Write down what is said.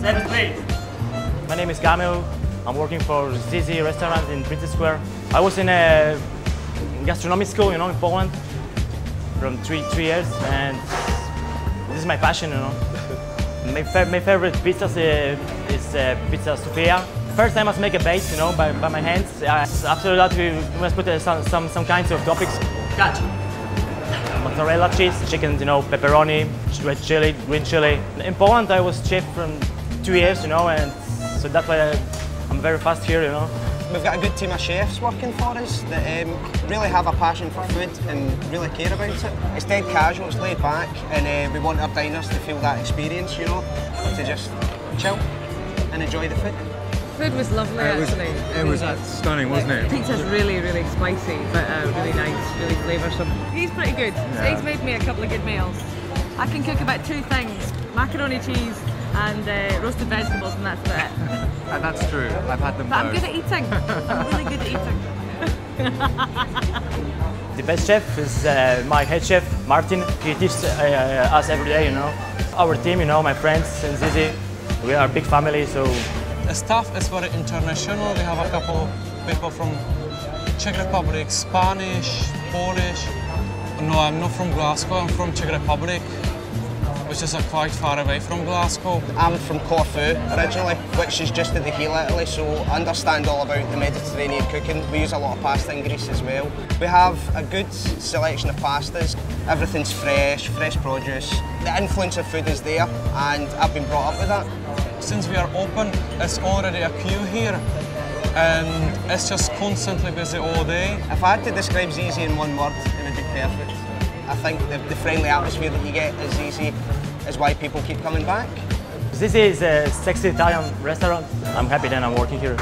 Seventh grade. My name is Gamil. I'm working for Zizzi restaurant in Princes Square. I was in a gastronomy school, you know, in Poland from three, three years and this is my passion, you know. my, fa my favorite pizza is, uh, is uh, pizza Sofia. First I must make a base, you know, by, by my hands. Uh, after that we must put uh, some, some, some kinds of topics. Gotcha. Mozzarella cheese, chicken, you know, pepperoni, red chili, green chili. In Poland I was chef from two years, you know, and so that's why I, I'm very fast here, you know. We've got a good team of chefs working for us that um, really have a passion for food and really care about it. It's dead casual, it's laid back, and uh, we want our diners to feel that experience, you know, to just chill and enjoy the food. Food was lovely It was, actually. it was stunning, wasn't it? Pizza's really, really spicy, but uh, really nice, really flavoursome. He's pretty good. He's made me a couple of good meals. I can cook about two things: macaroni cheese and uh, roasted vegetables, and that's about it. And that's true. I've had them But I'm good at eating. I'm really good at eating. The best chef is uh, my head chef, Martin. He teaches uh, us every day, you know. Our team, you know, my friends and Zizzi, we are a big family, so The staff is very international. We have a couple people from Czech Republic, Spanish, Polish. No, I'm not from Glasgow. I'm from Czech Republic, which is quite far away from Glasgow. I'm from Corfu originally, which is just in the heel Italy, so I understand all about the Mediterranean cooking. We use a lot of pasta in Greece as well. We have a good selection of pastas. Everything's fresh, fresh produce. The influence of food is there, and I've been brought up with that. Since we are open, it's already a queue here, and it's just constantly busy all day. If I had to describe Zizzi in one word, it would be perfect. I think the, the friendly atmosphere that you get at Zizzi is why people keep coming back. This is a sexy Italian restaurant. I'm happy that I'm working here.